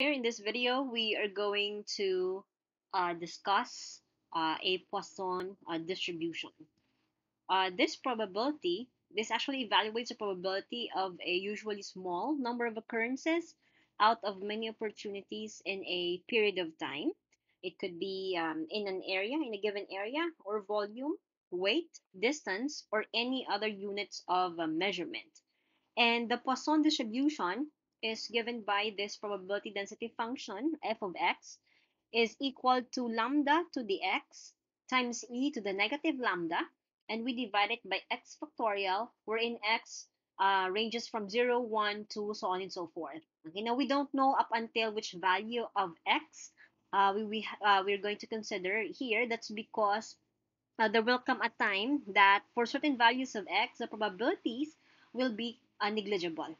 Here in this video, we are going to uh, discuss uh, a Poisson uh, distribution. Uh, this probability, this actually evaluates the probability of a usually small number of occurrences out of many opportunities in a period of time. It could be um, in an area, in a given area, or volume, weight, distance, or any other units of uh, measurement. And the Poisson distribution is given by this probability density function, f of x, is equal to lambda to the x times e to the negative lambda, and we divide it by x factorial, wherein x uh, ranges from 0, 1, 2, so on and so forth. Okay, now we don't know up until which value of x uh, we, we, uh, we're going to consider here. That's because uh, there will come a time that for certain values of x, the probabilities will be uh, negligible.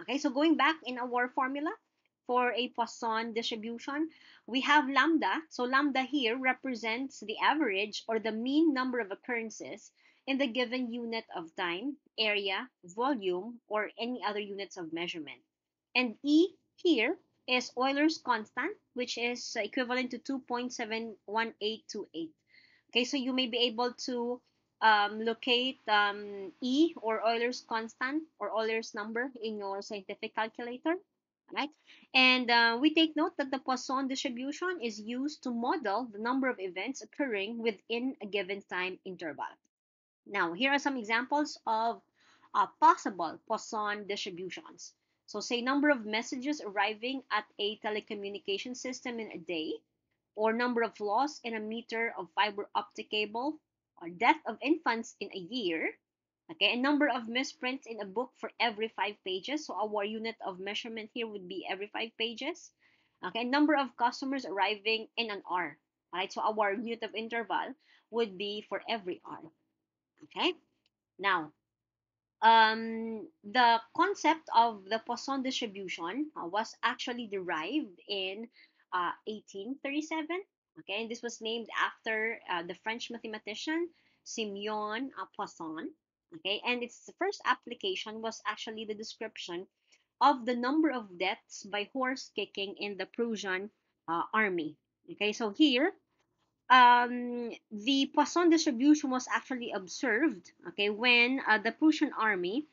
Okay, so going back in our formula for a Poisson distribution, we have lambda. So lambda here represents the average or the mean number of occurrences in the given unit of time, area, volume, or any other units of measurement. And E here is Euler's constant, which is equivalent to 2.71828. Okay, so you may be able to um, locate um, E or Euler's constant or Euler's number in your scientific calculator. Right? And uh, we take note that the Poisson distribution is used to model the number of events occurring within a given time interval. Now, here are some examples of uh, possible Poisson distributions. So say number of messages arriving at a telecommunication system in a day, or number of loss in a meter of fiber optic cable, death of infants in a year, okay, a number of misprints in a book for every five pages. So our unit of measurement here would be every five pages. Okay, number of customers arriving in an hour. Right, so our unit of interval would be for every hour. Okay, now um, the concept of the Poisson distribution uh, was actually derived in uh, 1837 Okay, and this was named after uh, the French mathematician Simeon uh, Poisson. Okay, and its first application was actually the description of the number of deaths by horse kicking in the Prussian uh, army. Okay, so here, um, the Poisson distribution was actually observed. Okay, when uh, the Prussian army,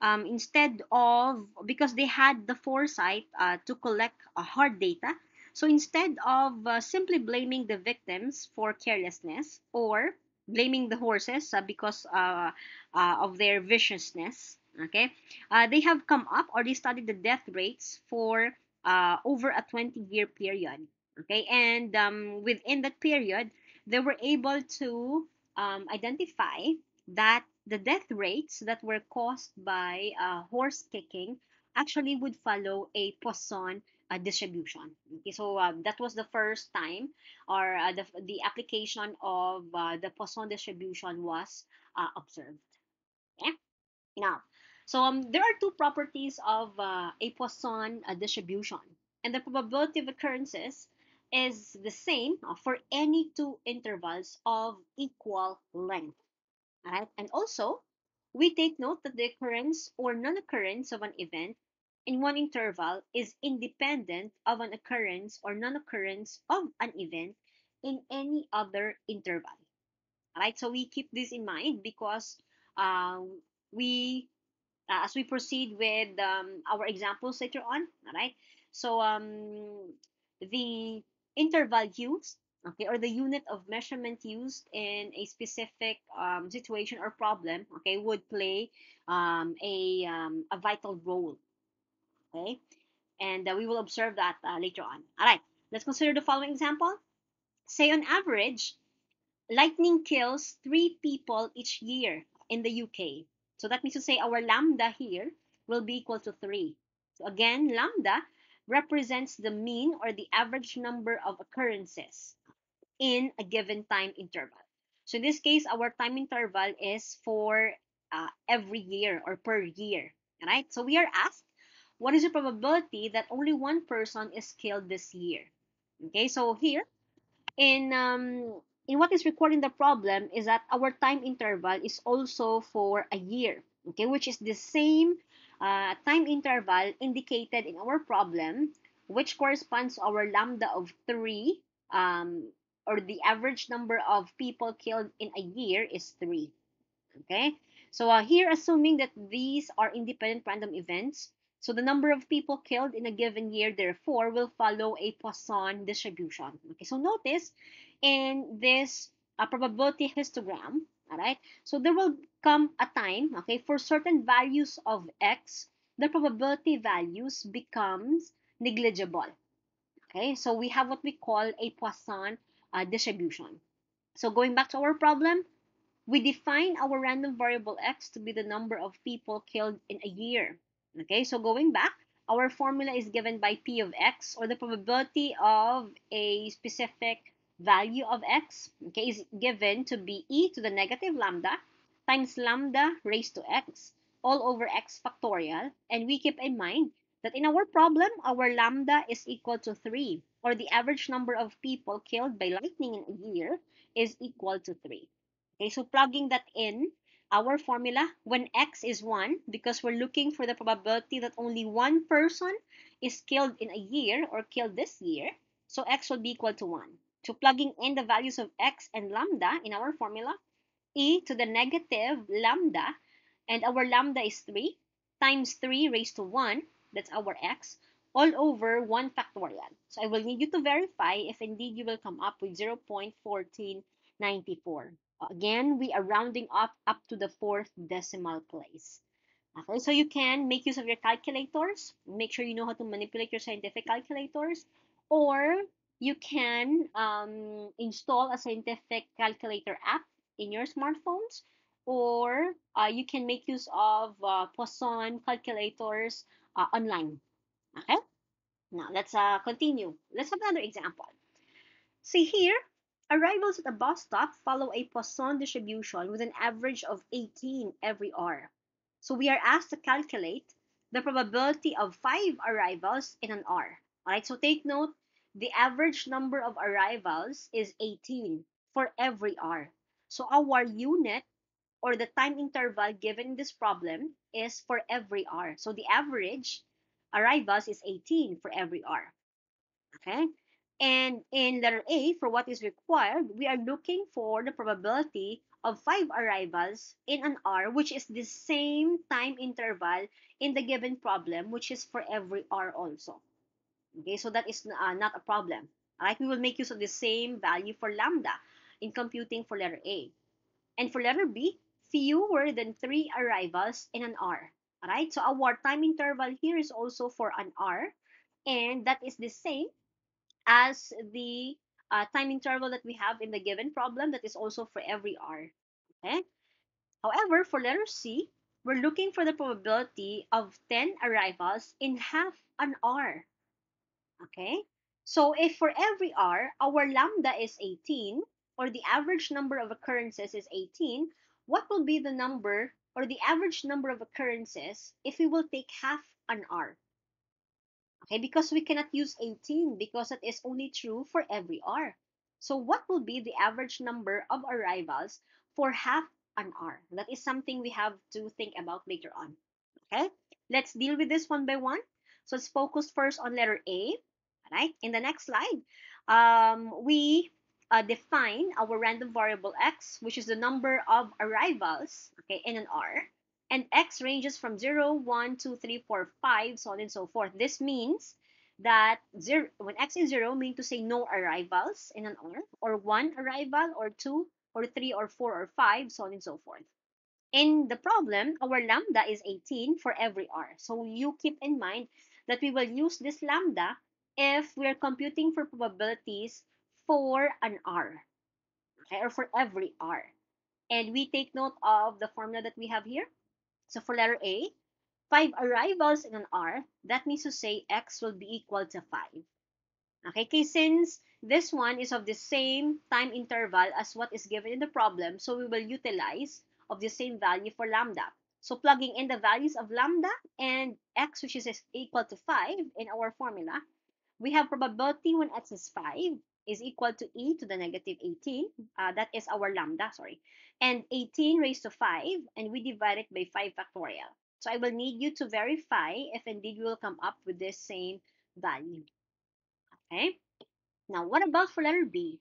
um, instead of because they had the foresight uh, to collect uh, hard data, so instead of uh, simply blaming the victims for carelessness or blaming the horses uh, because uh, uh of their viciousness, okay, uh, they have come up or they studied the death rates for uh, over a 20 year period. Okay, and um, within that period, they were able to um, identify that the death rates that were caused by horse kicking actually would follow a Poisson uh, distribution. Okay, so uh, that was the first time or uh, the, the application of uh, the Poisson distribution was uh, observed. Okay? Now, so um, there are two properties of uh, a Poisson distribution. And the probability of occurrences is the same for any two intervals of equal length. All right? And also, we take note that the occurrence or non-occurrence of an event in one interval is independent of an occurrence or non-occurrence of an event in any other interval. Alright, so we keep this in mind because uh, we, uh, as we proceed with um, our examples later on, alright, so um, the interval used, okay, or the unit of measurement used in a specific um, situation or problem, okay, would play um, a, um, a vital role Okay, and uh, we will observe that uh, later on. All right, let's consider the following example. Say on average, lightning kills three people each year in the UK. So that means to say our lambda here will be equal to 3. So again, lambda represents the mean or the average number of occurrences in a given time interval. So in this case, our time interval is for uh, every year or per year. All right. So we are asked what is the probability that only one person is killed this year? Okay, so here in um, in what is recording the problem is that our time interval is also for a year. Okay, which is the same uh, time interval indicated in our problem which corresponds to our lambda of 3, um, or the average number of people killed in a year is 3. Okay? So uh, here, assuming that these are independent random events, so the number of people killed in a given year, therefore, will follow a Poisson distribution. Okay, so notice in this uh, probability histogram, all right, so there will come a time, okay, for certain values of x, the probability values becomes negligible. Okay, so we have what we call a Poisson uh, distribution. So going back to our problem, we define our random variable x to be the number of people killed in a year. Okay, so going back, our formula is given by p of x, or the probability of a specific value of x, okay, is given to be e to the negative lambda times lambda raised to x all over x factorial. And we keep in mind that in our problem, our lambda is equal to 3, or the average number of people killed by lightning in a year is equal to 3. Okay, so plugging that in, our formula, when x is 1, because we're looking for the probability that only one person is killed in a year or killed this year, so x will be equal to 1. So plugging in the values of x and lambda in our formula, e to the negative lambda, and our lambda is 3, times 3 raised to 1, that's our x, all over 1 factorial. So I will need you to verify if indeed you will come up with 0.1494. Again, we are rounding up up to the fourth decimal place. Okay, so you can make use of your calculators. Make sure you know how to manipulate your scientific calculators. Or you can um, install a scientific calculator app in your smartphones. Or uh, you can make use of uh, Poisson calculators uh, online. Okay? Now, let's uh, continue. Let's have another example. See here, Arrivals at a bus stop follow a Poisson distribution with an average of 18 every hour. So we are asked to calculate the probability of 5 arrivals in an hour. Alright, so take note, the average number of arrivals is 18 for every hour. So our unit or the time interval given in this problem is for every hour. So the average arrivals is 18 for every hour. Okay? And in letter A, for what is required, we are looking for the probability of five arrivals in an hour, which is the same time interval in the given problem, which is for every hour also. Okay, so that is uh, not a problem. Right, we will make use of the same value for lambda in computing for letter A. And for letter B, fewer than three arrivals in an hour. All right, so our time interval here is also for an hour, and that is the same as the uh, time interval that we have in the given problem that is also for every R. Okay. However, for letter C, we're looking for the probability of 10 arrivals in half an hour. Okay. So if for every R, our lambda is 18, or the average number of occurrences is 18, what will be the number or the average number of occurrences if we will take half an hour? Okay, because we cannot use 18 because it is only true for every R. So what will be the average number of arrivals for half an R? That is something we have to think about later on. Okay, let's deal with this one by one. So let's focus first on letter A. All right, in the next slide, um, we uh, define our random variable x, which is the number of arrivals okay, in an hour and x ranges from 0, 1, 2, 3, 4, 5, so on and so forth. This means that zero, when x is 0, mean to say no arrivals in an hour, or 1 arrival, or 2, or 3, or 4, or 5, so on and so forth. In the problem, our lambda is 18 for every hour. So you keep in mind that we will use this lambda if we're computing for probabilities for an R, okay, or for every R. And we take note of the formula that we have here. So for letter A, 5 arrivals in an R, that means to say x will be equal to 5. Okay, okay, since this one is of the same time interval as what is given in the problem, so we will utilize of the same value for lambda. So plugging in the values of lambda and x, which is equal to 5 in our formula, we have probability when x is 5 is equal to e to the negative 18. Uh, that is our lambda, sorry. And 18 raised to 5, and we divide it by 5 factorial. So I will need you to verify if indeed we will come up with this same value. Okay? Now, what about for letter B?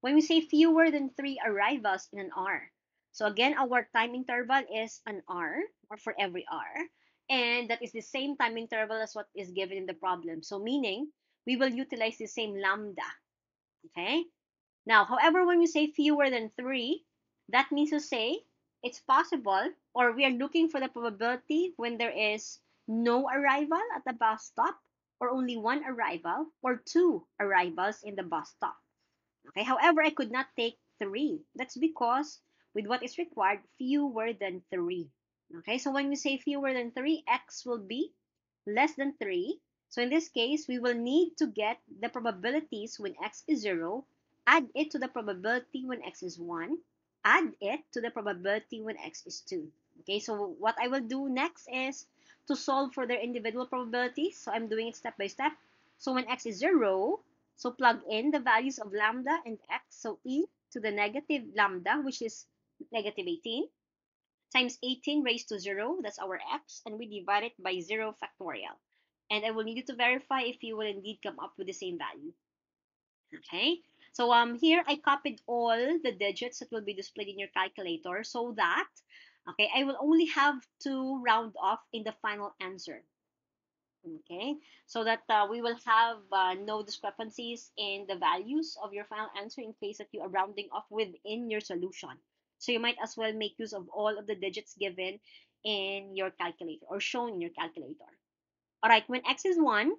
When we say fewer than three arrivals in an hour. So again, our time interval is an hour, or for every hour. And that is the same time interval as what is given in the problem. So meaning, we will utilize the same lambda. Okay? Now, however, when we say fewer than three, that means to say it's possible, or we are looking for the probability when there is no arrival at the bus stop, or only one arrival, or two arrivals in the bus stop. Okay, however, I could not take three. That's because with what is required, fewer than three. Okay, so when we say fewer than three, x will be less than three. So in this case, we will need to get the probabilities when x is zero, add it to the probability when x is one, add it to the probability when x is two. Okay, so what I will do next is to solve for their individual probabilities. So I'm doing it step by step. So when x is zero, so plug in the values of lambda and x. So e to the negative lambda, which is negative 18, times 18 raised to 0, that's our x, and we divide it by 0 factorial. And I will need you to verify if you will indeed come up with the same value. Okay, so um here I copied all the digits that will be displayed in your calculator so that, okay, I will only have to round off in the final answer. Okay? So that uh, we will have uh, no discrepancies in the values of your final answer in case that you are rounding off within your solution. So you might as well make use of all of the digits given in your calculator or shown in your calculator all right when x is 1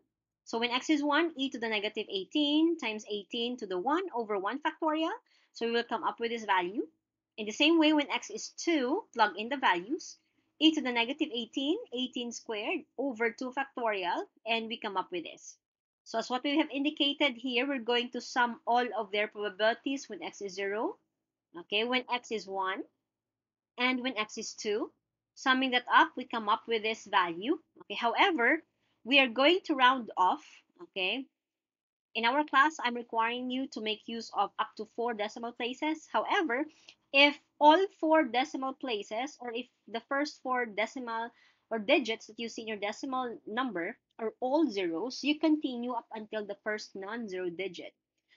so when x is 1 e to the negative 18 times 18 to the 1 over 1 factorial so we will come up with this value in the same way when x is 2 plug in the values e to the negative 18, 18 squared over 2 factorial, and we come up with this. So as what we have indicated here, we're going to sum all of their probabilities when x is 0, okay, when x is 1, and when x is 2. Summing that up, we come up with this value. Okay, however, we are going to round off, okay, in our class, I'm requiring you to make use of up to four decimal places. However, if all four decimal places or if the first four decimal or digits that you see in your decimal number are all zeros, you continue up until the first non-zero digit.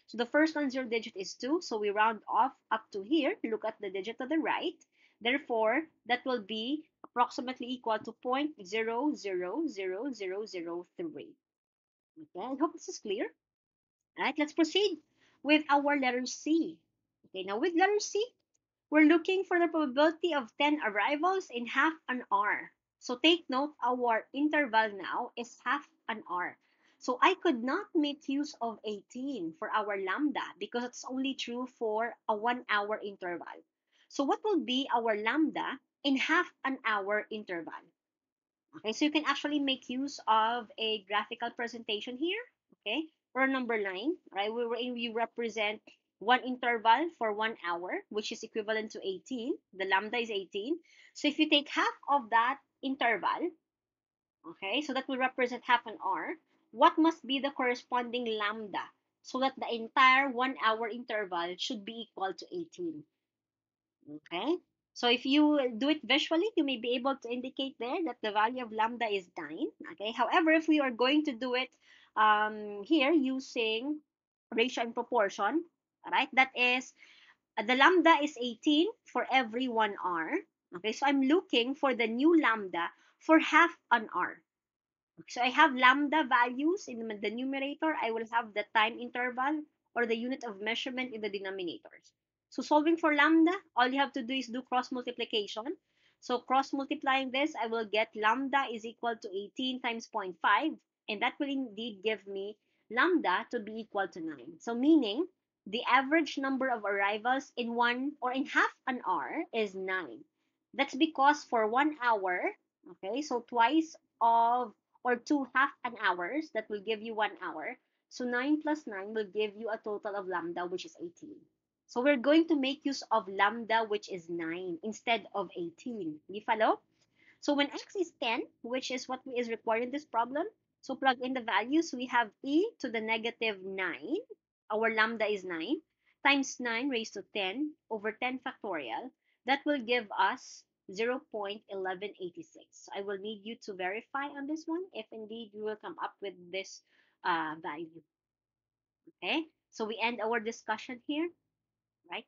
So the first non-zero digit is 2, so we round off up to here. Look at the digit to the right. Therefore, that will be approximately equal to 0.000003. Okay, I hope this is clear. All right, let's proceed with our letter C. Okay, now with letter C, we're looking for the probability of 10 arrivals in half an hour. So take note, our interval now is half an hour. So I could not make use of 18 for our lambda because it's only true for a one hour interval. So what will be our lambda in half an hour interval? Okay, so you can actually make use of a graphical presentation here. Okay, or number nine, right? We, we represent one interval for one hour, which is equivalent to 18. The lambda is 18. So if you take half of that interval, okay, so that will represent half an hour, what must be the corresponding lambda so that the entire one hour interval should be equal to 18? Okay, so if you do it visually, you may be able to indicate there that the value of lambda is 9. Okay, however, if we are going to do it um, here using ratio and proportion, right? That is, uh, the lambda is 18 for every 1 R. Okay, so I'm looking for the new lambda for half an hour. So I have lambda values in the numerator. I will have the time interval or the unit of measurement in the denominators. So solving for lambda, all you have to do is do cross multiplication. So cross multiplying this, I will get lambda is equal to 18 times 0.5. And that will indeed give me lambda to be equal to 9. So meaning, the average number of arrivals in one or in half an hour is 9. That's because for one hour, okay, so twice of or two half an hours, that will give you one hour. So 9 plus 9 will give you a total of lambda, which is 18. So we're going to make use of lambda, which is 9, instead of 18. You follow? So when x is 10, which is what is required in this problem, so plug in the values. We have e to the negative 9. Our lambda is 9 times 9 raised to 10 over 10 factorial. That will give us 0.1186. So I will need you to verify on this one if indeed you will come up with this uh, value. Okay, so we end our discussion here, right?